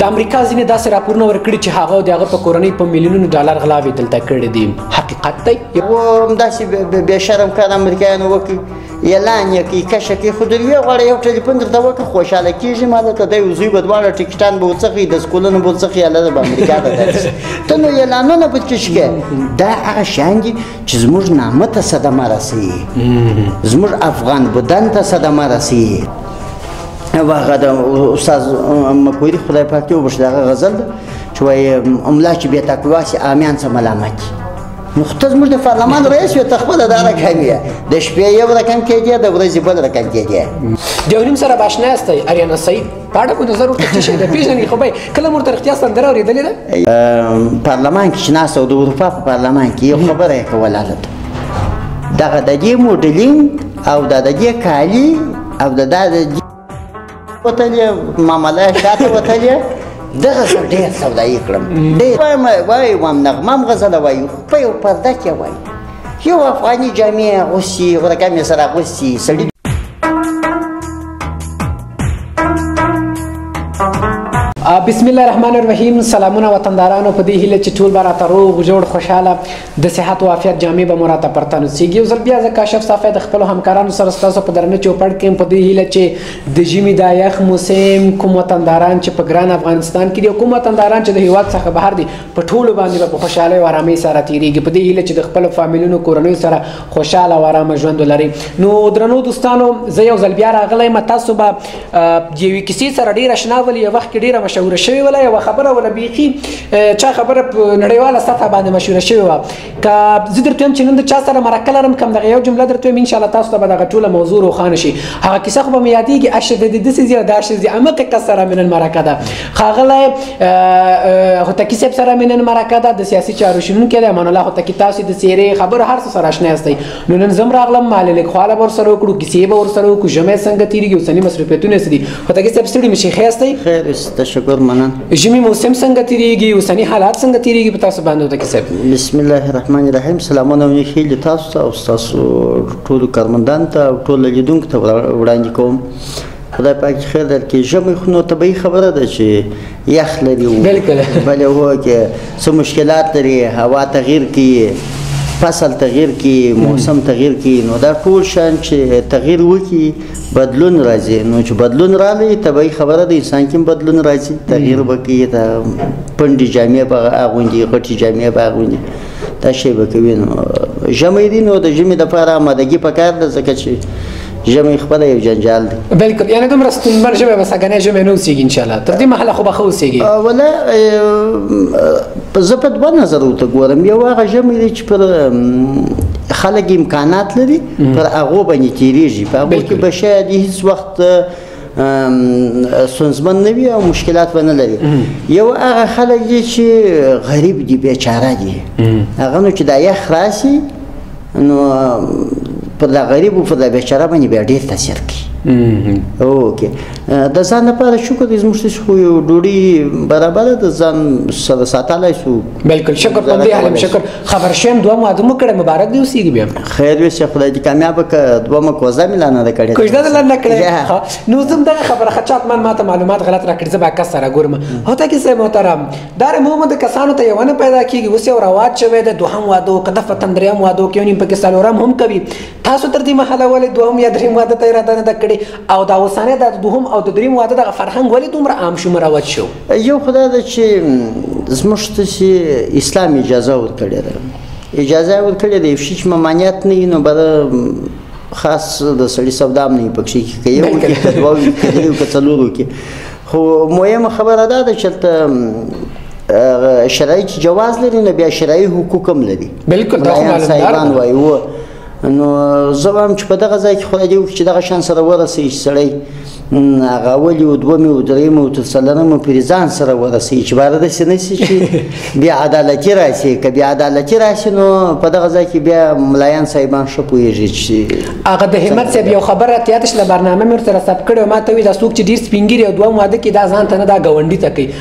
د امریکا ځینې داسې راپورونه ورکړي چې هغه د هغه په کورنۍ په میلیونونو ډالر غلاوې دلته کړې دي حقیقت دی و همداسې بې شرم کار امریکایانو وکړي اعلان یې کوي کشه کوي خو دوی غواړي یو ټلیفون درته وکړي خوشحاله کېږي ما درته دی وزوی به دواړه ټکټان به وڅخي د سکولونو به وڅخي هلته به امریکا ته درشي ته نو اعلانونه پکې شګه دا هغه شیان دي چې زموږ نامه ته صدمه رسوي زموږ افغان بدن ته صدمه رسوي واغه د استاد مکوری خدای پاک ته وبښ دغه غزل چې وای املا چې به تقوا سي امیان سره ملامت نو خدای زموږ د پارلمان رئیس یو تخپل دا رقم یې د شپې یو رقم کېږي د ورځې بل رقم کېږي جوړیم سره باشنا است اریانا سعید پاړه کو نظر ورته چې د پیژنې خو به کله مور ترختیا سندره اورېدلې ده پارلمان کې شناس او د اروپا په پارلمان کې یو خبره کوله دغه د دې موډلینګ او د دې کالی او د دا د وتلې معامله شاته وتلې دغه څه ډېر سودایي کړم ډېر وایم وایم وام نغمه هم غزله وایي په یو پرده کې وایي یو افغاني جامې اغوستي غورکه مې سره اغوستي سړي بسم الله الرحمن الرحیم سلامونه وطندارانو په دې هیله چې ټول به راته روغ جوړ خوشحاله د صحت او عافیت جامې به مو راته پر تن سیږي یو ځل بیا زه کاشف صافی د خپلو همکارانو سره ستاسو په درنه چوپړ کې په دې هیله چې د ژمي دا یخ موسم کوم وطنداران چې په ګران افغانستان کې دي کوم وطنداران چې د هیواد څخه بهر دي په ټولو باندې به په خوشحالۍ او آرامۍ سره تیریږي په دې هیله چې د خپل فامیلونو کورنۍ سره خوشاله او آرامه ژوند ولري نو درنو دوستانو زه یو ځل بیا راغلی یم تاسو به یوې کیسې سره ډیر آشنا ولې یو وخت کې ډیره مشهوره شوې ولا یو خبره ولا بیخي چا خبره نړیواله سطح باندې مشهوره شوې و که زه درته هم چې نن د چا سره مرکه لرم کوم دغه یو جمله درته ان شاء الله تاسو ته به دغه ټوله موضوع روښانه شي هغه کیسه خو به مې یادېږي اشد د دې سیزه دا شیزه عمق کسره من المرکه ده خاغله هوتکی صاحب سره من المرکه ده د سیاسي چارو شنونکو کې ده امان الله هوتکی تاسو د سیرې خبر هر څه سره آشنا یاست نو نن زم راغلم مال لیک خواله ور سره وکړو کیسې به ور سره وکړو ژمه څنګه تیریږي اوسنی مصرفیتونه څه دي خو تاسو صاحب ستړي مشي خیاستئ خیر است شکر منن ژمي موسم څنګه تیریږي اوسنی حالات څنګه تیریږي په تاسو باندې تاسو صاحب بسم الله الرحمن الرحیم سلامونه او نیکی له تاسو او تاسو ټول کارمندان ته ټول لیدونکو ته وړاندې کوم خدای پاک چې خیر درکړي ژمی خو نو طبیعي خبره ده چې یخ لري بالکل بلې هو کې څه مشکلات لري هوا تغیر کوي فصل تغیر کی موسم تغیر کی نو دا ټول شان چې تغیر وکي بدلون راځي نو چې بدلون راغلی طبیعي خبره ده انسان کې بدلون راځي تغیر وکي دا پنډي جامې په اغوندي غټي جامې په اغوندي دا شی به کوي نو ژمې دي نو د ژمې د پاره آمادګي پکار ده ځکه چې ژمې خپل یو جنجال دی بالکل یعنی دومره ستونمر ژمې بس کنه ژمې نه اوسېږي ان شاء الله تر دې مهاله خو به خو اوسېږي ولا زه په دوه نظر ورته ګورم یو هغه ژمې دی چې پر خلک امکانات لري پر هغه باندې تیریږي په هغه کې بشاید هیڅ وخت سنځمن نه وي او مشکلات به نه لري یو هغه خلک دي چې غریب دي بیچاره دي هغه نو چې دا یخ راسي نو پر دا غریب او پر دا بیچاره باندې بیا ډیر تاثیر کوي اوکې د ځان لپاره شکر دې زموږ څه خو یو ډوډۍ برابر ده ځان سره ساتلای شو بالکل شکر په دې عالم شکر خبر شم دوه ما دوه کړه مبارک دی اوسېږي بیا خیر وي شیخ خدای دې کامیاب ک دوه ما کوزه ملا نه کړې کوزه نه نه کړې نو زم دغه خبره خچات من ماته معلومات غلط را کړې زبا کس سره ګورم هوته کې سه محترم دار محمد کسانو ته یو نه پیدا کیږي اوس یو رواج شوی د دوهم وادو کده فتن دریم وادو کې نیم پاکستان ورم هم کوي تاسو تر دې مهاله ولې دوهم یا دریم واده ته اراده نه کړې او دا وسانه د دوهم او د دریم واده د فرهنګ ولې دومره عام شو مروج شو یو خدا ده چې زموږ ته چې اسلام اجازه ورکړې ده اجازه ورکړې ده یو شي چې ممانعت نه وي نو به خاص د سړي سودا هم نه وي پکښې کې که یو کې که دوه وي که درې که څلورو کې خو مهمه خبره دا ده چې هلته شرعي چې جواز لري نو بیا شرعي حقوق هم لري بلکل دا خو معلومدار ده نو زه وایم چې په دغه ځای کې خدای دې وکړي چې دغه شان سره ورسي چې سړی هغه اولي او دومې او درېمې او تر څلورمې پورې ځان سره ورسي چې باره داسې نه شي چې بیا عدالتي راشي که بیا عدالتي راشي نو په دغه ځای کې بیا ملایان صاحبان ښه پوهېږي چې هغه د همت صاحب یو خبره راته یاده شله برنامه مې ورسره ثبت کړې ما ته وایي دا څوک چې ډېر سپینګیري او دوه واده کې دا ځان ته نه دا ګاونډي ته کوي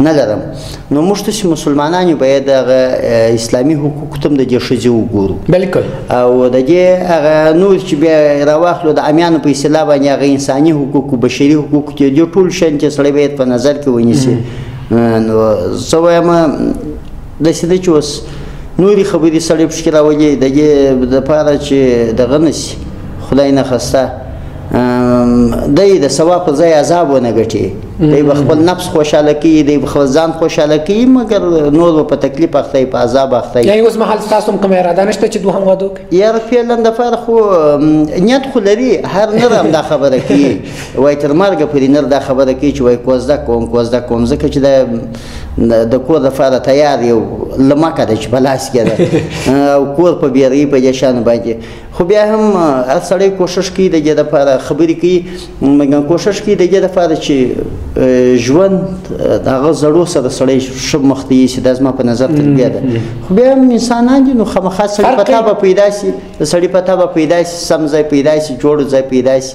نه لرم نو موږ ته چې مسلمانان یو باید هغه اسلامي حقوق تم د دې ښځې وګورو بالکل او د دې هغه نور چې بیا راواخلو د امیانو په اصطلاح باندې هغه انساني حقوق او بشري حقوق چې دې ټول شین چې سړی باید په نظر کې ونیسي نو زه وایم د سیده چې اوس نوري خبرې سړی پښکې راولي د دې لپاره چې دغه نسی خدای نه خسته دی د ثواب ځای عذاب ونه ګټي دی به خپل نفس خوشاله کی دی به خپل ځان خوشاله کی مګر نور په تکلیف اخته په عذاب اخته یی اوس مهال تاسو کوم اراده نشته چې دوه هم ودو یار فعلا د فار خو نیت خو لري هر نر هم دا خبره کی وای تر مرګ پرې نر دا خبره کی چې وای کوزده کوم کوزده کوم ځکه چې د د کور د فار تیار یو لمکه د چې بلاس کېده او کور په بیرې په جشان باندې خو بیا هم هر سړی کوشش کوي د دې لپاره خبرې کوي مګر کوشش کوي د دې لپاره چې ژوند دغه زړو سره سړی شب مختی شي د ازما په نظر تر بیا ده خو بیا هم انسانان دي نو خامخا سړی پتا به پیدا شي سړی پتا به پیدا شي سم ځای پیدا شي جوړ ځای پیدا شي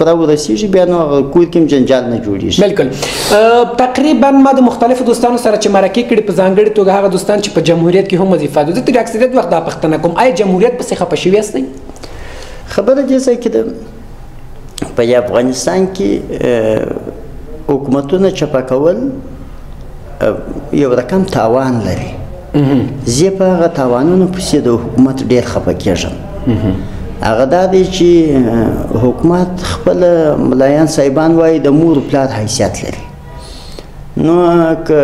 پوره ورسیږي بیا نو هغه کور کې جنجال نه جوړیږي بالکل تقریبا ما د مختلفو دوستانو سره چې مرکه کړې په ځانګړي توګه هغه دوستان چې په جمهوریت کې هم وظیفه ده ته اکثریت وخت دا پښتنه کوم آیا جمهوریت پسې خپه شوی یاستئ خبره دې ځای کې ده په افغانستان کې حکومتونه چپه کول یو رقم تاوان لري زه په هغه تاوانونو پسې د حکومت ډیر خپه کېږم هغه دا دی چې حکومت خپل ملایان صاحبان وایي د مور پلار حیثیت لري نو که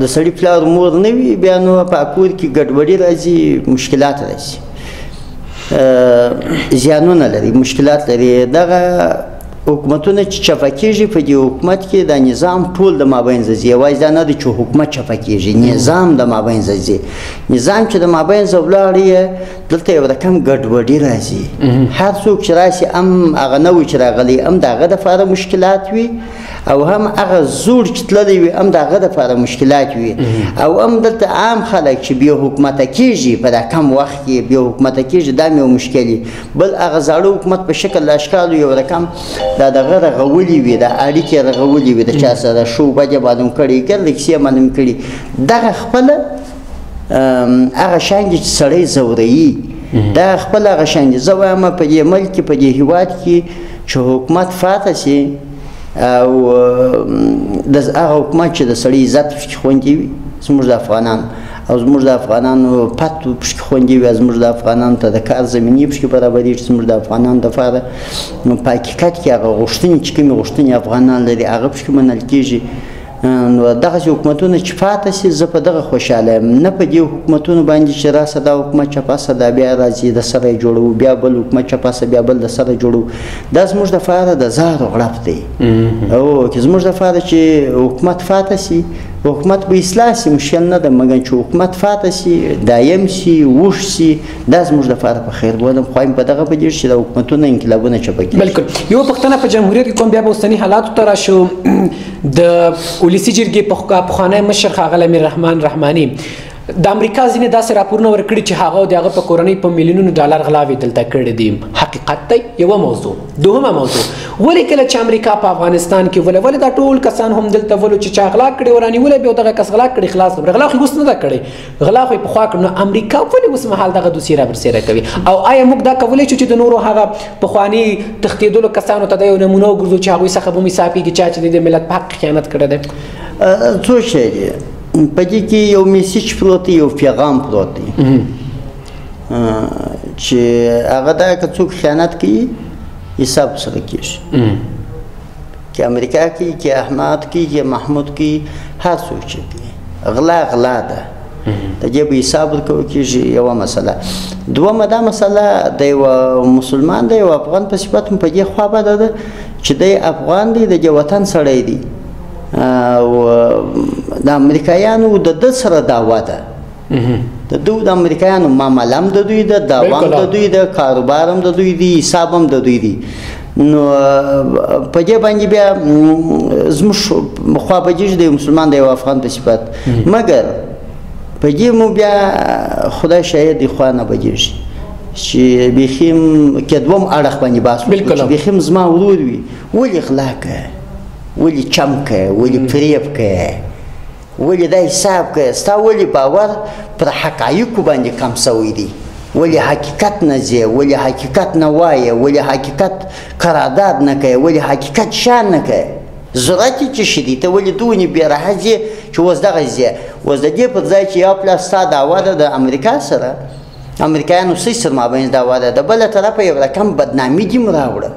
د سړی پلار مور نه وي بیا نو په کور کې ګډوډي راځي مشکلات راځي زیانونه لري مشکلات لري دغه حکومتونه چې چپه کېږي په دې حکومت کې دا نظام ټول د مابین ځي یوازې دا نه دی چې حکومت چپه کېږي نظام د مابین ځي نظام چې د مابین ځه ولاړی دلته یو رقم ګډوډي راځي هر څوک چې راشي هم هغه نوی چې راغلی هم د هغه دپاره مشکلات وي او هم هغه زوړ چې تللی وي هم د هغه دپاره مشکلات وي او هم دلته عام خلک چې بې حکومته کېږي په دا کم وخت کې بې حکومته کېږي دا مې یو مشکل بل هغه زاړه حکومت په شکل د اشکالو یو رقم دا دغه رغولي وي د اړیکې رغولي وي د چا سره شوبه جبادون کړي ګرد کیسې منم کړي دغه خپل هغه شان چې سړی زوري دا خپل هغه شان دي زه وایم په دې ملک په دې هیواد کې چې حکومت فاته شي او د هغه حکومت چې د سړی عزت خوندي وي زموږ د افغانانو او زموږ د افغانانو پت پکې خوندي وي زموږ د افغانانو ته د کار زمینې پکې برابرېږي زموږ د افغانانو لپاره په حقیقت کې هغه غوښتنې چې کومې غوښتنې افغانان لري هغه پکې منل کېږي نو دغه حکومتونه چې پاتې سي زه په دغه خوشاله یم نه په دې حکومتونو باندې چې راسه دا حکومت چې پاسه دا بیا راځي د سره جوړو بیا بل حکومت چې پاسه بیا بل د سره جوړو دا زموږ د فاره د زارو غړپ دی او چې زموږ د فاره چې حکومت فاتې سي حکومت به اصلاح سي مشکل نه ده مګر چې حکومت فاته سي دایم سي وښ سي دا زموږ لپاره په خیر بولم خوایم په دغه په دې چې د حکومتونو انقلابونه چپه کیږي بالکل یو پښتنه په جمهوریت کې کوم بیا به اوسنی حالات ته راشو د ولسی جرګې په پخوانی مشر خاغلی میر رحمان رحماني د امریکا ځینې داسې راپورونه ورکړي چې هغه د هغه په کورنۍ په میلیونونو ډالر غلاوې دلته کړې دي حقیقت دی یو موضوع دوهمه موضوع ولې کله چې امریکا په افغانستان کې ولې ولې دا ټول کسان هم دلته ولو چې چا غلا کړي ورانی ولې به دغه کس غلا کړي خلاص نه غلا خو اوس نه دا کړي غلا خو په خوا کړنو امریکا ولې اوس مهال دغه دوسیه را برسېره کوي او آیا موږ دا کولای شو چې د نورو هغه پخوانی تختیدلو کسانو ته د یو نمونه وګرځو چې هغه څخه به مې صافي کې چا چې د ملت په حق خیانت کړی دی څو شی دی په دې کې یو میسج پروت دی یو پیغام پروت دی چې هغه دا که څوک خیانت کوي حساب سره کېږي کې امریکا کې کې احمد کې کې محمود کې هر څوک چې کوي غلا غلا ده د دې به حساب ورکول کېږي یوه مسله دومه دا مسله د یوه مسلمان د یو افغان په صفت په دې خوا بده ده چې دی افغان دی د دې وطن سړی دی او د امریکایانو د د سره دعوا ده د دوی د امریکایانو معامله هم د دوی ده دعوا هم د دوی ده کاروبار هم د دوی دی حساب هم د دوی دی نو په دې باندې بیا زموږ خوا به جوړ دی مسلمان دی او افغان په صفت مګر په دې مو بیا خدای شاهد دی خو نه به جوړ شي چې بخیم کې دوم اړه باندې باس بخیم زما ورور وي ولې اخلاق ولي چم که ولي فریب که ولي دا حساب که ستا ولي باور پر حقایقو باندې کم سوی دی ولی حقیقت نه ځې ولی حقیقت نه وایې ولی حقیقت قرارداد نه کوې ولی حقیقت شان نه کوې ضرورت یې څه شي دی ته ولې دونې بې رحه ځې چې اوس دغه ځې اوس د دې پر ځای چې یو پلاس ستا دعوا ده د امریکا سره امریکایانو څه سره مابین دعوا ده د بله طرفه یو رقم بدنامي دې هم راوړه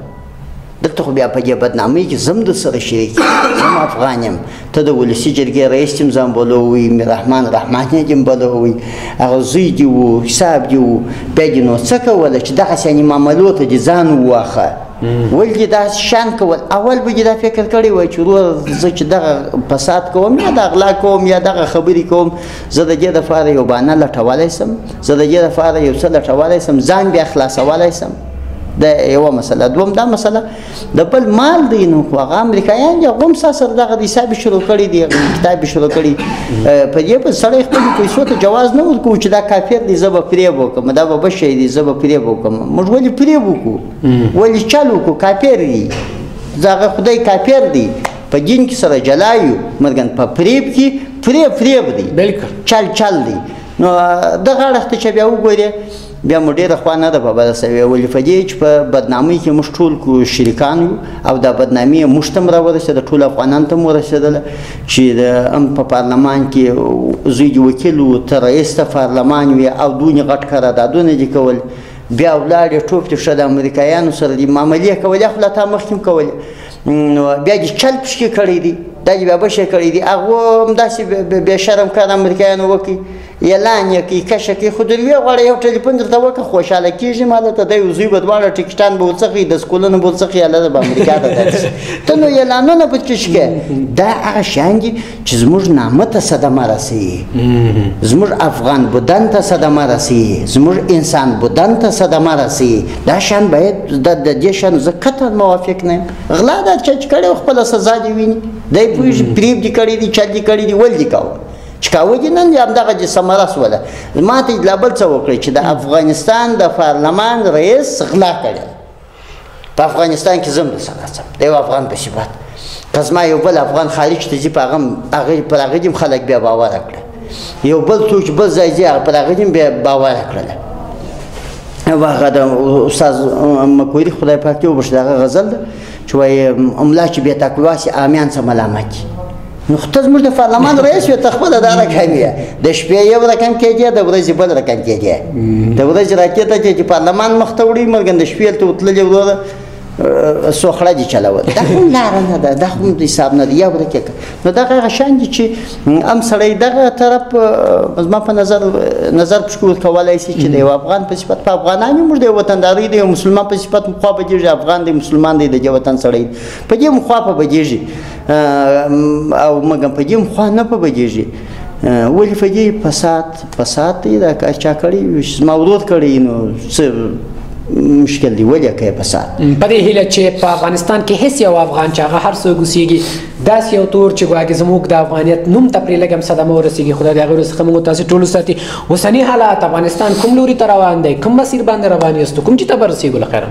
دلته خو بیا په دې بدنامۍ کې زم د سره شریک زم افغان یم ته د ولسی جرګې رئیس تیم ځان بولوي میر رحمان رحمان یې تیم بولوي هغه زوی دی وو حساب دی وو بیا دې نو څه کوله چې دغه سیانې معاملو ته دې ځان وواخه ول دې دا شان کول اول به دې دا فکر کړی وای چې ورور زه چې دغه فساد کوم یا د اغلا کوم یا دغه خبرې کوم زه د دې د فاره یو بانه لټولای سم زه د دې لپاره یو څه لټولای سم ځان بیا خلاصولای سم دا یو مسله دوم دا مسله د بل مال دی نو خو هغه امریکایان یو غوم سره دغه حساب شروع کړی دی کتاب شروع کړی په دې په سړی خپل پیسو ته جواز نه ورکو چې دا کافر دی زب پرې وکم دا به بشي دی زب پرې وکم موږ ولې پرې وکو ولې چالو کو کافر دی زغه خدای کافر دی په دین کې سره جلایو مرګن په فریب کې فریب فریب دی بالکل چل چل دی نو دغه اړخ ته چې بیا وګورې بیا مو ډېره خوا نه ده په بده سوې ولې په دې چې په بدنامۍ کې موږ ټول کو شریکان یو او دا بدنامي موږ ته هم راورسېده ټول افغانان ته هم ورسېدله چې د هم په پارلمان کې زوی د وکیل و ته رئیس ته پارلمان وي او دونې غټ قراردادونه دي کول بیا ولاړې ټوپ دې ښه د امریکایانو سره دې معاملې کولې خو لا تا مخکې هم کولې نو بیا چې چل پشکې کړی دی دا چې بیا بشه کړی دی هغه هم داسې بې شرم کار امریکایانو وکړي اعلان یې کوي کشه کوي خو در ویې غواړي یو ټلیفون درته وکړه خوشحاله کېږي ما دلته دی وزوی به دواړه ټکټان به ورڅخي د سکولونو به ورڅخي هلته به امریکا ته درشي ته نو اعلانونه پکې شکه دا هغه شیان دي چې زموږ نامه ته صدمه رسي زموږ افغان بودن ته صدمه رسي زموږ انسان بودن ته صدمه رسي دا شان باید د دې شان زه قطعا موافق نه غلا دا چې کړي خپل سزا دی ویني دای پویش پریب دی کړي دی چل دی کړي دی ول دی کاوه چې کاوه دي نن هم دغه چې سمرس ولا ما ته لابل څه وکړي چې د افغانستان د پارلمان رئیس غلا کړي په افغانستان کې زم د سره سم د افغان په صفت پس ما یو بل افغان خارج ته ځي په هغه هغه پر هغه دیم خلک بیا باور کړ یو بل څوک بل ځای ځي هغه پر هغه دیم بیا باور کړل هغه د استاد مکوری خدای پاک ته وبښي دغه غزل ده چې وایي املا چې بیا تقوا سي امیان سم ملامت نو ته زموږ د پارلمان رئیس یې ته خپله دا رقم یې د شپې یو رقم کېږي د ورځې بل رقم کېږي د ورځې راکېته چې چې پارلمان مخ ته وړي مرګن د شپې ته وتللې وروره سوخړه دي چلول دا خو لار نه ده دا خو د حساب نه دی یو رکه نو دا هغه شان دي چې ام سړی دغه طرف زما په نظر نظر پښکور کولای شي چې د افغان په صفت په افغانانو موږ د وطنداري د مسلمان په صفت مخابه دي افغان د مسلمان دی د وطن سړی په دې مخابه دي او مګم په دې خو نه په بګیږي ولې په دې فساد فساد دی دا چا کړی ما ورور کړی نو څه مشکل دی ولې کوي فساد په دې هیله چې په افغانستان کې هیڅ یو افغان چې هغه هر څو ګوسیږي داس یو تور چې ګواګې زموږ د افغانیت نوم ته پرې لګم صدمه ورسیږي خدای دې غیر څخه موږ تاسو ټول ساتي اوسنی حالات افغانستان کوم لوري ته روان دی کوم مسیر باندې روان یاست کوم چې ته برسیږو لخر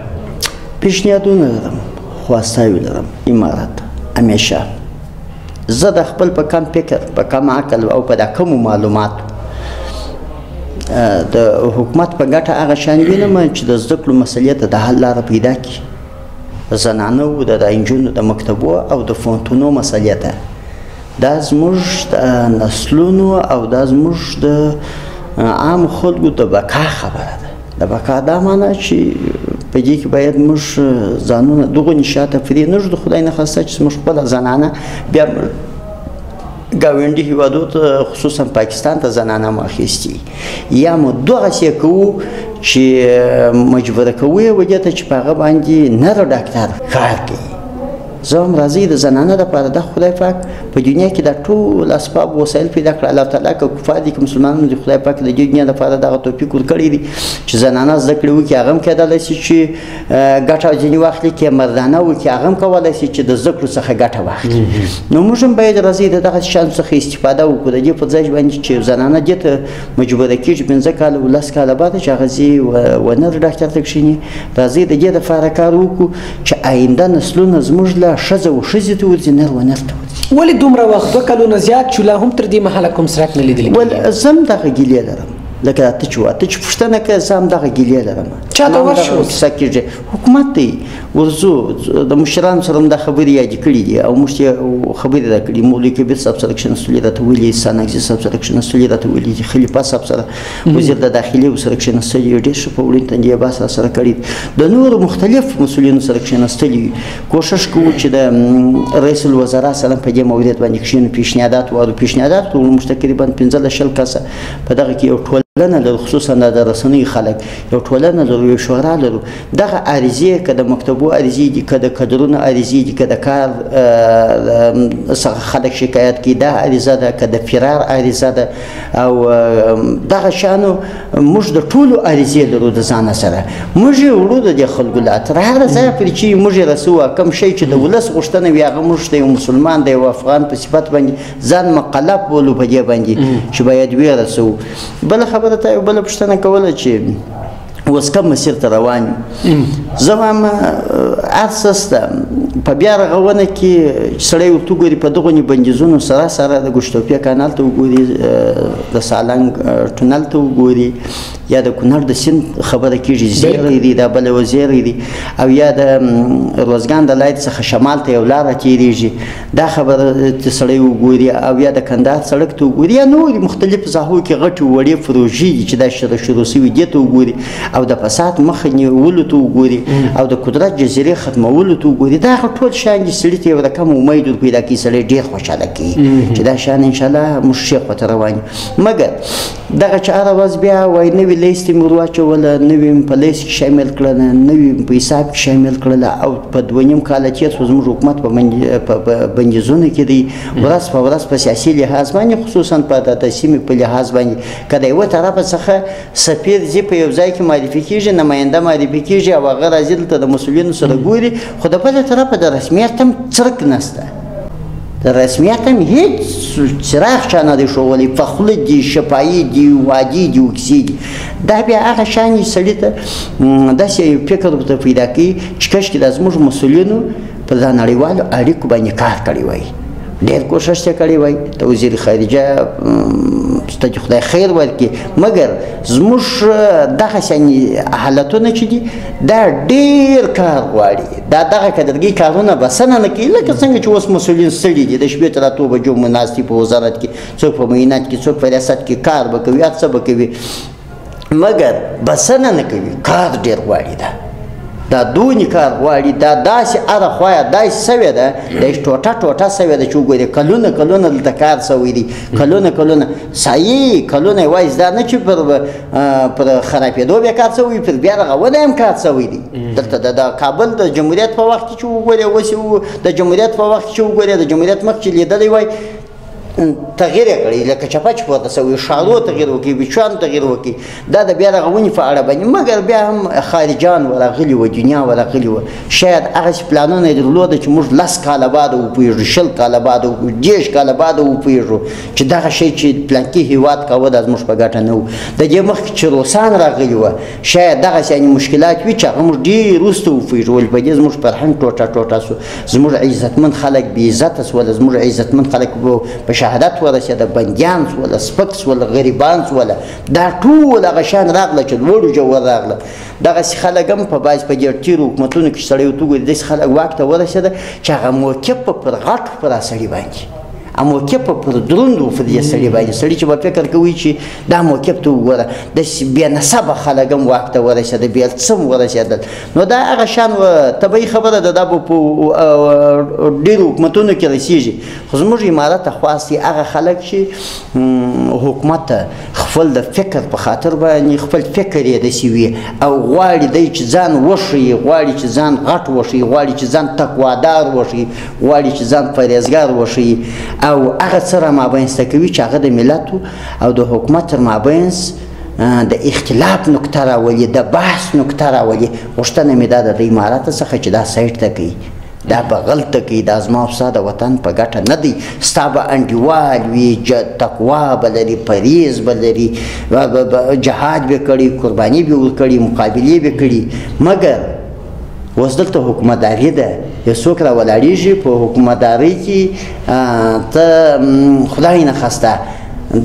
پیشنهادونه لرم خواستاوی لرم امارات همیشه زه د خپل په کم فکر په کم عقل او په د کم معلومات د حکومت په ګټه هغه شان وینم چې د زده کړو مسلې ته د حل لاره پیدا کړي زنانو د د انجونو د مکتبو او د فونتونو مسلې ته دا زموږ د نسلونو او دا زموږ د عام خلکو د بقا خبره ده د بقا دا معنا چې په دې کې باید موږ ځانونه دغه نشاته فري نه ژوند خدای نه خاصه چې موږ خپل زنانه بیا گاونډي هیوادو ته خصوصا پاکستان ته زنانه ماخیستي یا مو دغه څه کوو چې مجبور کوي وجه ته چې په هغه باندې نه ډاکټر کار کوي زه هم راځي د زنانه لپاره د خدای پاک په دنیا کې د ټول اسباب وسایل پیدا کړ الله تعالی که کفار دي که مسلمانان دي خدای پاک د دې دنیا لپاره دغه توفیق ورکړي دي چې زنانه زده کړې وکړي هغه هم کېدلی شي چې ګټه ځینې واخلي کې مردانه وکړي هغه هم کولی شي چې د زده کړو څخه ګټه واخلي نو موږ هم باید راځي د دغه شان څخه استفاده وکړو د دې په ځای باندې چې زنانه دې ته مجبوره کېږي پنځه کاله ولس کاله بعد چې هغه ځي ونه ډاکټر ته کښیني راځي د دې لپاره کار وکړو چې آینده نسلونه زموږ له ښځه و ښځې ته ورځي نر و نر ته ورځي ولې دومره وخت دوه کلونه زیات شو لا هم تر دې مهاله کوم څرک نه لیدل ول زه هم دغه ګیلې لرم لکه ته چې واته چې پوښتنه کوې زه هم دغه ګیلې لرم چا ته ورشو کیسه کېږي حکومت دی ورځو د مشرانو سره هم دا خبرې یادې کړي دي او موږ یې خبرې را کړي مولوي کبیر صاحب سره کښېنستلي راته ویلي سانکزي صاحب سره کښېنستلي راته ویلي خلیفه صاحب سره وزیر د داخلي او سره کښینستلی وي ډیر ښه په وړین تندي یې بحث سره کړی د نورو مختلف مسولینو سره کښینستلی وي کوشش کوو چې د رئیس الوزرا سره په دې مورید باندې کښینو پیشنهادات وارو پیشنهادات کوو موږ تقریبا 15 شل کسه په دغه کې یو ټولنه لرو خصوصا د رسنۍ خلک یو ټولنه لرو یو شورا لرو دغه عریضې که د مکتبو عریضې دي که د کدرونو عریضې دي که د کار څخه خلک شکایت کوي دا عریضه ده که د فرار عریضه ده او دغه شانو موږ د ټولو عریضې لرو د ځانه سره موږ یې وړو د دې خلکو لا تر هغه ځایه پورې چې موږ یې رسو کوم شی چې د ولس غوښتنه وي هغه موږ د یو مسلمان د یو افغان په صفت باندې ځان مقلب بولو په دې باندې چې باید ویې رسو بله خبره ته یو بله پوښتنه کوله چې اوس کوم مسیر ته روان یو زه وایم هر څه شته په بیا رغونه کې سړی ورته ګوري په دغو بندیزونو سره سره د ګشتوپیا کانال ته وګوري د سالنګ ټونل ته وګوري یا د کونړ د سیند خبره کیږي زیری دی دا بل وزیری دی او یا د روزګان د لایت څخه شمال ته یو لار تیریږي دا خبره چې سړی وګوري او یا د کندهار سړک ته وګوري یا نور مختلف ساحو کې غټې وړې پروژې دي چې دا شروع شروع سوي دي ته وګوري او د فساد مخه نیولو ته وګوري او د قدرت جزیرې ختمولو ته وګوري دا ټول شیان دي سړي ته یو رقم امید ور پیدا کوي سړی ډېر خوشحاله کوي چې دا شیان انشاءالله موږ ښې خواته روان یو مګر دغه چې هره ورځ بیا وای نوی لیست مې ور واچوله نوی مې په لیست کې شامل کړل نوی مې په حساب کې شامل کړل او په دوه نیم کال تېر شو زموږ حکومت په بندیزونو کې دی ورځ په ورځ په سیاسي لحاظ باندې خصوصا په د سیمې په لحاظ باندې که د یوه طرفه څخه سفیر ځي په یو ځای کې معرفي کېږي نماینده معرفي کېږي او هغه راځي دلته د مسؤلینو سره ګوري خو د بله طرفه د رسمیت هم څرک نشته رسمیتا هیڅ څراغ چا نه دی ښوولی په خوله دي شفایي دي وادي دي وکسي دي دا بیا هغه شان دي سړي ته داسې یو فکر ورته پیدا کوي چې کاشکې دا زموږ مسؤلینو په دا نړیوالو اړیکو باندې کار کړی وای ډېر کوشش یې کړی وای د وزیر خارجه ستا چې خدای خیر ورکړي مګر زموږ دغه شانې حالتونه چې دي دا ډېر کار غواړي دا دغه کدرګي کارونه بسنه نه کوي لکه څنګه چې اوس مسولین ستړي دي د شپې تر اتو بجو مناستی په وزارت کې څوک په معینات کې څوک په ریاست کې کار به کوي هر څه به کوي مګر بسنه نه کوي کار ډیر غواړي دا دا دونی کار غواړي دا داسې اره خوایا داسې سوې ده د ټوټه ټوټه سوې ده چې وګوري کلونه کلونه دلته کار سوی دی کلونه کلونه سایي کلونه وایي دا نه چې پر پر خرابېدو بیا کار شوی پر بیا رغونه هم کار شوی دی دلته د کابل د جمهوریت په وخت کې چې وګورې اوس د جمهوریت په وخت کې وګورې د جمهوریت مخ چې لیدلی وای تغیر کړی لکه چپه چې پورته سوی شارو تغیر وکړي بچوان تغیر وکړي دا د بیا رغونې په اړه باندې مګر بیا هم خارجان ورغلي و دنیا ورغلي و شاید هغه پلانونه یې درلوده چې موږ لس کاله بعد وپوهېږو شل کاله بعد وپوهېږو دېرش کاله بعد وپوهېږو چې دغه شی چې پلانکی هیواد کاوه د زموږ په ګټه نه و د دې مخکې چې روسان راغلي وه شاید دغه یعنی مشکلات وي چې هغه موږ ډېر وروسته وپوهېږول په دې زموږ فرهنګ ټوټه ټوټه سو زموږ عزتمن خلک بې عزته سول زموږ عزتمن خلک په شهادت ورسېده بندیان سول سپک سول غریبان سول دا ټول هغه شان راغله چې لوړو جوور راغله دغسې خلک هم په بعضې په دې تېرو حکومتونو کې سړی ورته وګوري داسې خلک واک ته ورسېده چې هغه موقف په پر غټ پر سړي باندې ا موقف پر دروند و پر دې سړي باندې سړي چې به فکر کوي چې دا موقف ته وګوره د بې نسبه خلک هم واک ته ورسېده بې څه هم ورسېدل نو دا هغه شان طبیعي خبره ده دا به په ډېرو حکومتونو کې رسېږي خو زموږ امارت خواست دی هغه خلک چې حکومت ته خپل د فکر په خاطر باندې خپل فکر یې رسوي او غواړي دی چې ځان وښیي غواړي چې ځان غټ وښیي غواړي چې ځان تقوادار وښیي غواړي چې ځان پرهېزګار وښيي او هغه څه را مابینځته کوي چې هغه د ملت او د حکومت تر مابینځ د اختلاف نکته راولي د بحث نکته راولي غوښتنه مې دا ده د امارات څخه چې دا سایټ ته کوي دا په غلطه کې دا زما او ستا د وطن په ګټه نه دی ستا به انډیوال وي تقوا به لري پریز به لري جهاد به کړي قرباني به ورکړي مقابلې به کړي مګر اوس دلته حکومتداري ده یو څوک را ولاړېږي په حکومتدارۍ کې ته خدای نه خواسته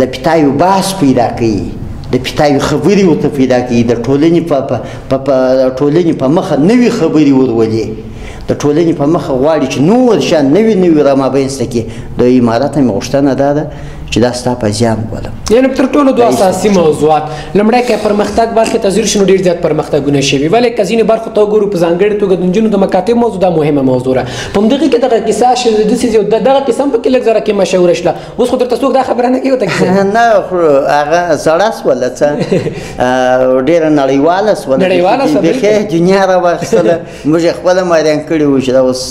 د پیتایو باس پیدا کوي د پیتایو خبرې ورته پیدا کوي د ټولنې په په په ټولنې په مخه نوې خبرې ورولي د ټولنې په مخه غواړي چې نور شان نوې نوې رامابینځته کړي د امارت هم غوښتنه دا ده چې دا ستا په زیان وبلم یعنی تر ټولو دوه اساسي موضوعات لمړی کې پرمختګ برخه تذیر شنو ډیر زیات پرمختګونه شوي ولې کزینې برخه تو ګورو په ځانګړي توګه د نجونو د مکاتب موضوع دا مهمه موضوع ده په دغه کې دغه کیسه شې د سې د دغه قسم په کې لږ زره کې مشهور شله اوس خو درته څوک دا خبره نه کوي ته نه خو هغه سړاس ولا څه ډیر نړیواله سول نړیواله سول به دنیا را وښله موږ خپل مریان کړی و چې دا اوس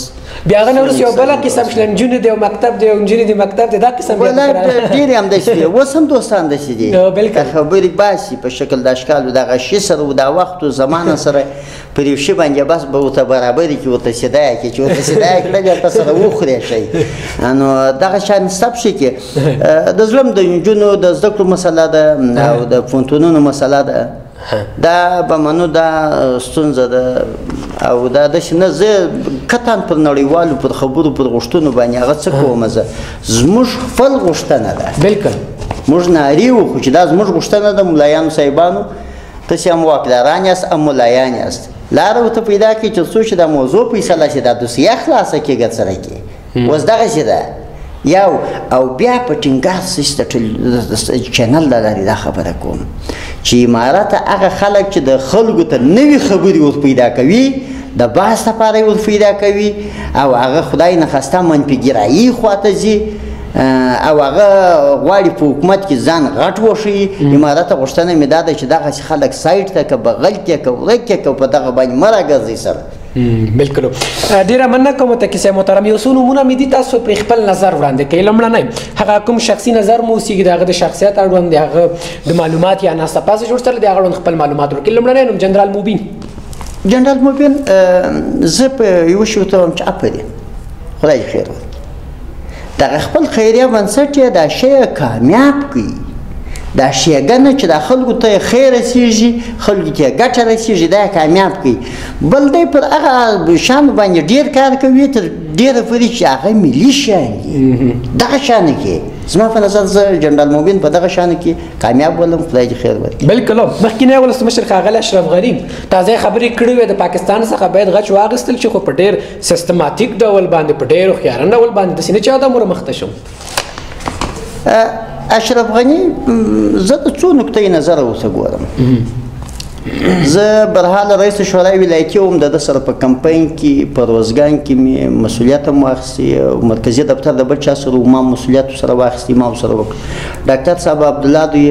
بیا غن ورس یو بل قسم شل انجونی دی مکتب دی انجونی دی مکتب دی دا قسم بیا ولا ډیر هم دشي دی اوس هم دوستان دشي دی بالکل خبرې باسي په شکل د اشکال د غشي سره او د وخت او زمانه سره پر یو شی باندې بس به وته برابر کی وته سیدا کی چې وته سیدا کړل یا تاسو سره وخوري شي انو دغه شان سب شي کې د ظلم د انجونو د زده کړو مسله ده او د فونتونونو مسله ده دا به منو دا ستونزه ده او دا د شنه زه کتان پر نړیوالو پر خبرو پر غشتونو باندې هغه څه کوم زه زموږ خپل غشتنه ده بالکل موږ ناری و خو چې دا زموږ غشتنه ده ملایانو صاحبانو تاسو هم واکداران یاست او ملایان یاست لار ته پیدا کی چې څو چې دا موضوع په اصله شي دا دوسیه خلاصه کیږي سره کې اوس دغه څه ده یو او بیا په ټینګار سیس د چینل د لارې دا خبره کوم چې امارات هغه خلک چې د خلکو ته نوې خبرې ور پیدا کوي د باس لپاره ور پیدا کوي او هغه خدای نه خواسته منفي ګرایي خواته ځي او هغه غواړي په حکومت کې ځان غټ وشي امارات غوښتنه مې دا ده چې دغه خلک سایت ته که بغل کې که ورک کې که په دغه باندې مرګ ځي سره بالکل ډیره مننه کوم ته کیسه محترم یو څو نمونه مې دي تاسو پر خپل نظر وړاندې کړئ لمړنۍ هغه کوم شخصي نظر مو سیګ دغه د شخصیت اړوند دی هغه د معلومات یا ناسه پاسه جوړ سره دی هغه خپل معلومات ورکړي لمړنۍ نوم جنرال مبین جنرال مبین زه په یو شو ته هم چاپ دی خدای خیر ورکړي دغه خپل خیریه بنسټ یې دا شی کامیاب کړي دا ښېګنه چې دا خلکو ته خیر رسیږي خلکو ته ګټه رسیږي دا کامیاب کړي بل دی پر هغه شان باندې ډیر کار کوي تر ډیره پورې چې هغه ملي شان دي دغه شان کې زما په نظر زه جنرال مبین په دغه شان کې کامیاب ولم خدای دې خیر ورکړي بالکل مخکینه ولسمشر ښاغلی اشرف غریب تازه خبرې کړې وې د پاکستان څخه باید غچ واغستل شي خو په ډیر سیستماتیک ډول باندې په ډېر خيارن ډول باندې د سینې چا د مور مخته شم اشرف غنی زه د څو نقطې نظر اوسه ګورم زه برحال رئیس شورای ولایتي هم د سره په کمپاین کې په روزګان کې می مسولیت هم واخیستی مرکزی دفتر د بل چا سره ما مسولیت سره واخیستی ما سره وکړ ډاکټر صاحب عبد الله دوی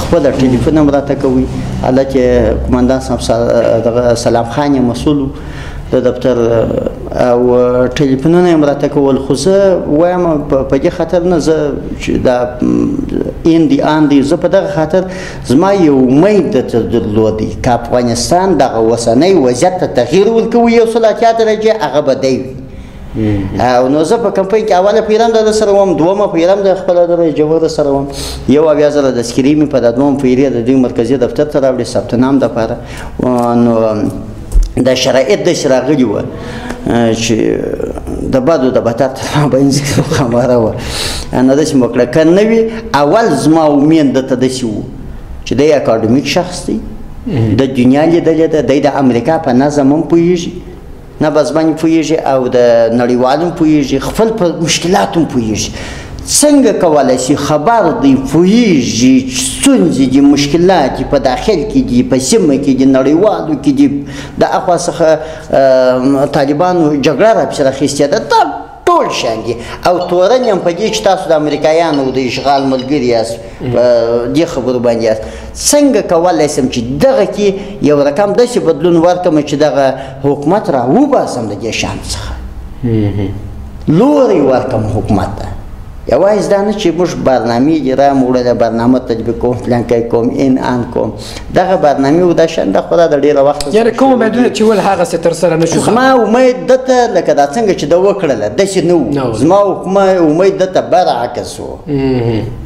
خپل ټلیفون هم راته کوي الله چې کمانډان صاحب سره دغه سلام خان مسول د دفتر او ټلیفونونه هم راته کول خو زه وایم په دې خاطر نه زه چې دا ان دی ان دی زه په دغه خاطر زما یو امید درته درلودی که افغانستان دغه اوسنی وضعیت ته تغییر ورکوي یو سل اتیا درجې هغه به دی وي او نو زه په کمپۍ کې اوله پیرم د سره وم دومه پیرم د خپل د جوړ سره وم یو بیا زره د سکریم په د دوم پیری د دوی مرکزی دفتر ته راوړي ثبت نام د پاره نو د شرایط د شراغلی و چې د بادو د بتات به انځ خبره و انا د شم وکړه کنه وی اول زما ومین د تدشو چې د اکاډمیک شخص دی د دنیا لیدل ده د امریکا په نظم هم پوهیږي نه بس باندې پوهیږي او د نړیوالو پوهیږي خپل په مشکلاتو پوهیږي څنګه کولای شي خبر دی پوهیږي ستونزې دي مشکلات دي په داخل کې دي په سیمه کې دي نړیوالو کې دي د اخوا څخه طالبانو جګړه راپسې راخیستې ده ټول شان دي او تورن هم په دې چې تاسو د امریکایانو د اشغال ملګری یاست دې خبرو باندې یاست څنګه کولای سم چې دغه کې یو رقم داسې بدلون ورکړم چې دغه حکومت را وباسم د دې شان څخه لوري ورکم حکومت ته یوازې دا نه چې موږ برنامې دي را موړه د برنامه تطبیق کوم پلان کوم ان ان کوم دغه برنامه و دا شنده خدا د ډیره وخت یاره کوم امیدونه چې ول هغه ستر سره نشو زما امید دته لکه دا څنګه چې دا وکړل د چې نو زما کوم امید دته برعکس وو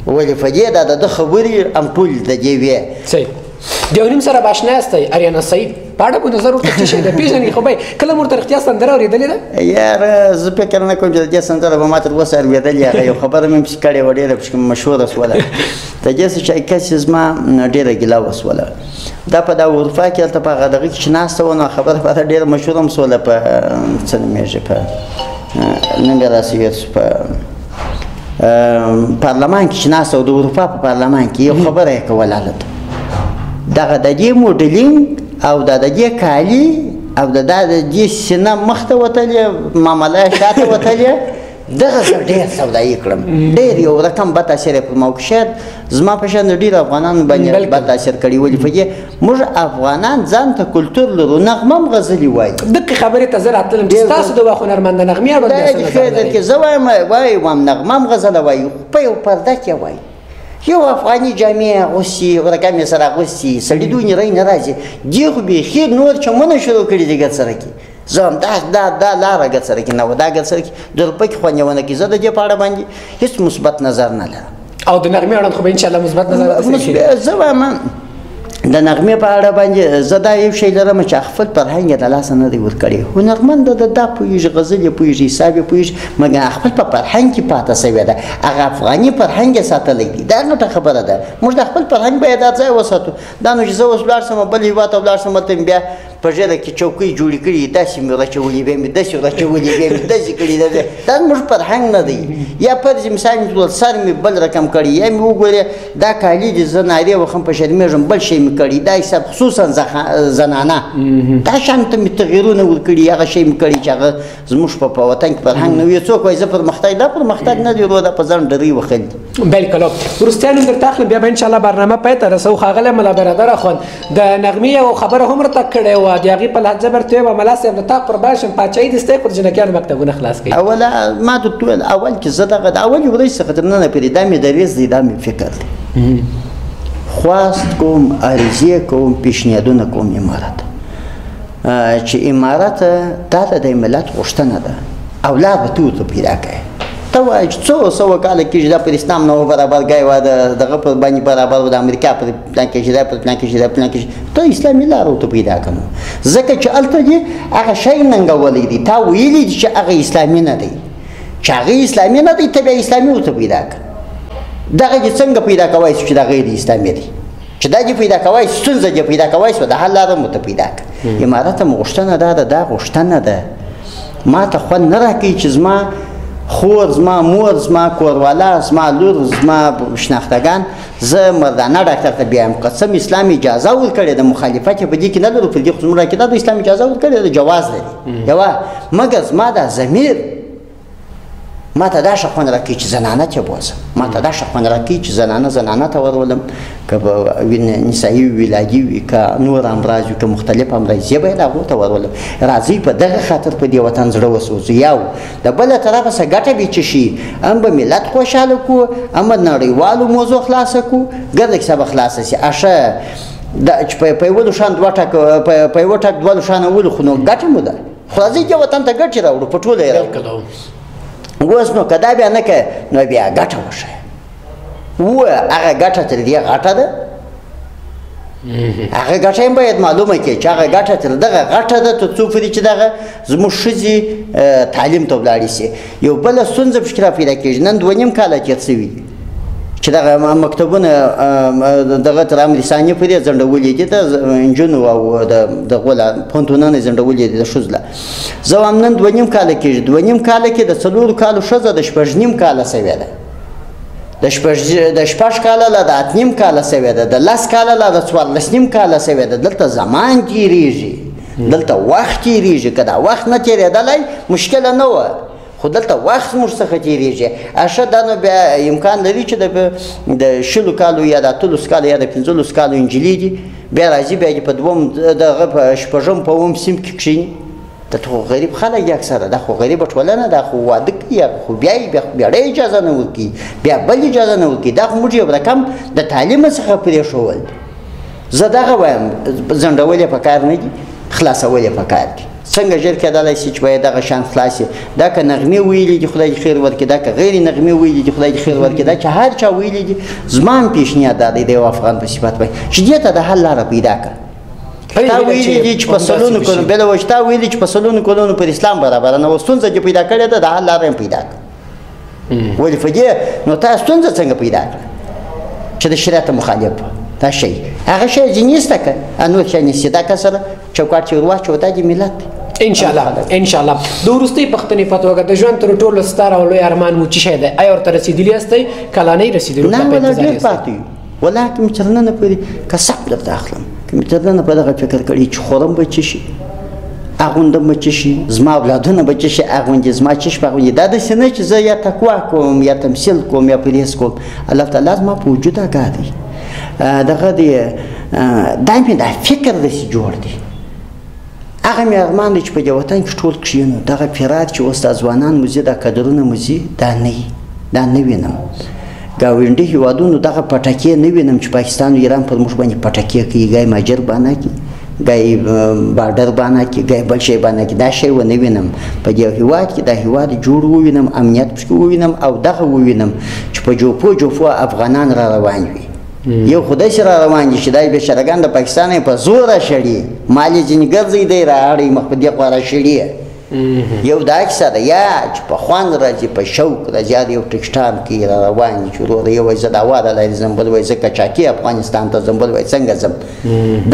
ولې فدیه دا د خبرې ام ټول د دی وی صحیح د نیم سره باشنه استای اریانا سعید په اړه مو نظر ورته څه شي ده پیژنې خو به کله مور ترختیا سندره اورېدلې ده یار زه فکر نه کوم چې دې سندره به ما تر اوسه اورېدلې هغه یو خبره مې چې کړې و ډېره پکې مشهوره سوله د دې څه چې کس زما ډېره ګیله وسوله دا په دا اروپا کې هلته په هغه دغه کې چې ناسته و نو خبره په ډېره مشهوره هم سوله په څه نومېږي په نوم یې راسي په پارلمان کې چې ناست او د اروپا په پارلمان کې یو خبره یې کوله هلته دغه د دې موډلینګ او د دې کالي او د دې سینه مخته وتلې معامله شاته وتلې دغه ډېر سودایي کړم ډېر یو رقم به تاثیر په موقع شاید زما په شان ډېر افغانان باندې به تاثیر کړی ولې په موږ افغانان ځان ته کلتور لرو نغمه هم غزلي وایي دقیق خبرې ته زه راتلم چې تاسو د واخو نرمند نغمې اړوند دا دې خیر درکې زه وایم وایي وام نغمه هم غزله وایي په یو پرده کې وایي یو افغاني جامې اغوستي ورکه مې سره اغوستي سړي دوی نه راځي دی خو بیخي نور چمونه شروع کړي دي ګر سره کې زه هم دا دا دا لاره ګر سره کې نه و دا ګر سره کې د روپۍ کې خوندونه کې زه د دې په اړه باندې هیڅ مثبت نظر نه لرم او د نغمې اړوند خو به انشاءالله مثبت نظر زه وایم د نغمې په اړه باندې زه دا یو شی لرم چې خپل فرهنګ د لاس نه دی ورکړي هنرمند د دا پویږي غزل پویږي حساب پویږي مګر خپل په فرهنګ کې پاتې سوی ده هغه افغاني فرهنګ ساتلی دی دا نه خبره ده موږ د خپل فرهنګ باید ځای وساتو دا نو چې زه اوس لاړ سم بل هیواد ته لاړ سم بیا په ژره کې چوکۍ جوړې کړي داسې مې رچولي بیا مې داسې رچولي بیا مې داسې کړي دا دا زموږ فرهنګ نه دی یا فرض مثال مې ټول سر مې بل رقم کړي یا مې وګورې دا کالي دي زه نارې وخم په شرمېږم بل شی مې کړي دا حساب خصوصا زنانه دا شان ته مې تغییرونه ورکړي هغه شی مې کړي چې هغه زموږ په په وطن کې فرهنګ نه وي څوک وایي زه پرمختګ دا پرمختګ نه دی وروره دا په ځان ډرۍ وخیل دي بالکل وروستیا نوم درته اخلم بیا به انشاءالله برنامه پای ته رسو ښاغلی ملا برادر اخوند د نغمې یوه خبره هم راته کړې وه د هغې په لهجه به ورته ویمه ملا صاحب د تا قربان شم پاچاهي دې ستا پر جنکیانو مکتبونه خلاص کړي اوله ما درته ویل اول کې زه دغه د اولې ورځې څخه تر ننه پورې دا مې دریځ دی دا مې فکر دی خواست کوم عریضې کوم پیشنهادونه کوم امارت چې امارت دا د ملت غوښتنه ده او لا به تو ته پیدا کړي ته وایي چې څو سو کال کېږي دا پر اسلام نه برابر ګای و دغه پر باندې برابر و د امریکا پر پلان کې شیدا پر پلان کې شیدا پلان کې ته اسلامي لار ته پیدا کړم ځکه چې الته دې هغه شی ننګولې دي تا ویلي چې هغه اسلامي نه دی چې هغه اسلامي نه دی ته به اسلامي ورته پیدا کړ دغه څنګه پیدا کوي چې دا غیر اسلامي دی چې دا جې پیدا کوي ستونزه جې پیدا کوي سو د حل لاره مو ته پیدا کړ امارت مو غوښتنه دا ده دا غوښتنه ده ما ته خو نه راکې چې زما خور زما مور زما کوروالا زما لور زما شناختګان زه مردانه ډاکټر ته بیایم قسم اسلام اجازه ورکړې د مخالفت په دې کې نه لرو په دې خصوص کې دا د اسلام اجازه ورکړې د جواز لري یوا مګر زما د ضمیر ما ته دا ښه خوند راکوي چې زنانه ته بوځم ما ته دا ښه خوند راکوي چې زنانه زنانه ته ورولم که نسایي وي ولادي وي که نور امراض وي که مختلف امراض یې باید هغو ته ورولم راځئ په دغه خاطر په دې وطن زړه وسوځو یو د بله طرفه څه ګټه به چې شي هم به ملت خوشحاله کړو هم به نړیوالو موضوع خلاصه کړو ګرده کیسه به خلاصه شي اشه د چې په یوه لوشان دوه ټک په یوه ټک دوه لوشانه ولو خو نو ګټه مو ده خو راځي دې وطن ته ګټې راوړو په ټوله یې راوړو اوس نو که دا بیا نه کوې نو بیا ګټه وښیه ووایه هغه ګټه تر دې غټه ده هغه ګټه هم باید معلومه کړي چې هغه ګټه تر دغه غټه ده تر څو پورې چې دغه زموږ ښځې تعلیم ته ولاړې شي یو بله ستونزه پکې را پیدا کېږي نن دوه نیم کاله تېر شوي چې دغه مکتبونه دغه تر امر ثاني پورې ځنډولې دي د انجونو او د دغه لا پونتونانه ځنډولې دي د شوزله زه هم نن دوه نیم کال کېږي دوه نیم کال کې د څلور کالو شزه د شپږ نیم کال سوي ده د شپږ د شپږ کال لا د ات نیم کال سوي ده د لاس کال لا د څوار لس نیم کال سوي ده دلته زمان تیریږي دلته وخت تیریږي کدا وخت نه تیریدلای مشکل نه و خو دلته وخت موږ څخه تیریږي اشه دا نو بیا امکان لري چې د شلو کالو یا د اتلس کالو یا د پنځلس کالو انجلۍ دي بیا راځي بیا دې په دوم دغه په شپږم په اووم سیم کې کښیني دا خو غریب خلک دي اکثره دا خو غریبه ټولنه ده خو واده کوي یا خو بیا یې بیا بیړۍ اجازه نه ورکوي بیا بل اجازه نه ورکوي دا خو موږ یو رقم د تعلیم څخه پرېښول زه دغه وایم ځنډول یې پکار نه دي خلاصول یې پکار دي څنګه ژر کېدلای شي چې باید دغه شان خلاص شي دا که نغمې ویلي دي خدای دې خیر ورکړي دا که غیر نغمې ویلي دي خدای دې خیر ورکړي دا چې هر چا ویلي دي زما هم پیشنهاد دا دی د یو افغان په صفت باندې چې دې ته د حل لاره پیدا کړه تا ویلي دي چې په سلونو کلونو بل وشتا ویلي چې په سلونو کلونو پر اسلام برابر نه وستونځه چې پیدا کړې ده د حل لاره پیدا کړه ولې په دې نو تاسو ستونزه څنګه پیدا کړه چې د شریعت مخالف دا شي هغه شی چې نشته که نور شی نشته دا کسر چوکاټ چې ورواچو دا د ملت دی ان شاء الله ان شاء الله د ورستي پښتنې فتوګه د ژوند تر ټولو ستاره او لوی ارمان مو چې شه ده اي ورته رسیدلی استي کلانې رسیدلی نه نه ډیر پاتې ولا کوم چرنه نه پوری کسب درته اخلم کوم چرنه نه په دغه فکر کړی چې خورم به چی شي اغوندم به چی شي زما اولادونه به چی شي اغوندې زما چی شي اغوندې دا د سینې چې زه یا تقوا کوم یا تمثيل کوم یا پریس کوم الله تعالی زما په وجود آګاه دی دغه دی دا مې دا فکر داسې جوړ دی هغه مې ارمان دی چې په دې وطن کې ټول کښینو دغه فرار چې اوس دا ځوانان مو ځي دا کدرونه مو ځي دا نه وي دا نه وینم ګاونډي هیوادونو دغه پټکې نه وینم چې پاکستان او ایران پر موږ باندې پټکې کوي ګای ماجر بانه کوي ګای بارډر بانه کوي ګای بل شی بانه کوي دا شی ونه وینم په دې هیواد کې دا هیواد جوړ ووینم امنیت پکې ووینم او دغه ووینم چې په جوپو جوپو افغانان را روان وي یو خدای سره روان دي چې دای به شرګان د پاکستان په زور شړي مالی ځینې ګرځي دی راړي مخ په دې خورا شړي یو دا کیسه ده یا چې په خوان راځي په شوق راځي یو ټکسټان کې روان دي چې ورو یو ځای دا واده لري زمبل وای ځکه چاکي افغانستان ته زمبل وای څنګه زمبل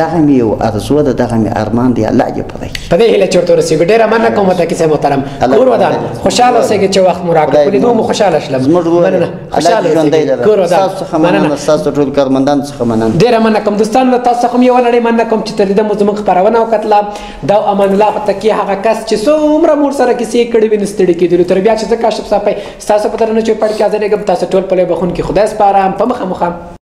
دغه مې یو ارزو ده دغه مې ارمان دی الله دې پوره کړي په دې هیله چې ورته ورسېږو ډېره مننه کوم متقي صاحب محترم کور ودان خوشحاله اوسئ چې وخت مو راکړ په لیدو مو خوشحاله شلم مننه خوشحاله اوسئ کور ودان تاسو څخه مننه تاسو ټول کارمندان څخه مننه ډېره مننه کوم دوستان له تاسو څخه یو نړۍ مننه کوم چې تر دې مو زموږ خبرونه وکتله دا امان الله متقي هغه کس چې څومره مور سره کیسې کړې وي نه ستړي کېدلو تر بیا چې زه کاشف صاحب تاسو په درنه چې پړ کې حاضرېږم تاسو ټول په لوی بخون کې خدای سپارم په مخه مخه